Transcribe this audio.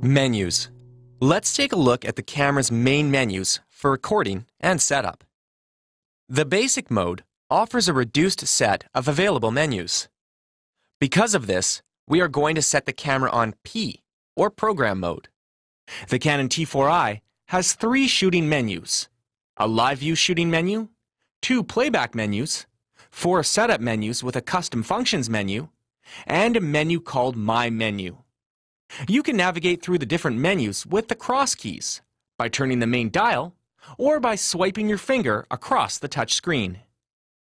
Menus. Let's take a look at the camera's main menus for recording and setup. The basic mode offers a reduced set of available menus. Because of this, we are going to set the camera on P, or program mode. The Canon T4i has three shooting menus, a live view shooting menu, two playback menus, four setup menus with a custom functions menu, and a menu called My Menu. You can navigate through the different menus with the cross keys by turning the main dial or by swiping your finger across the touch screen.